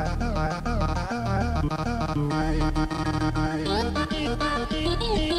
I, I, I,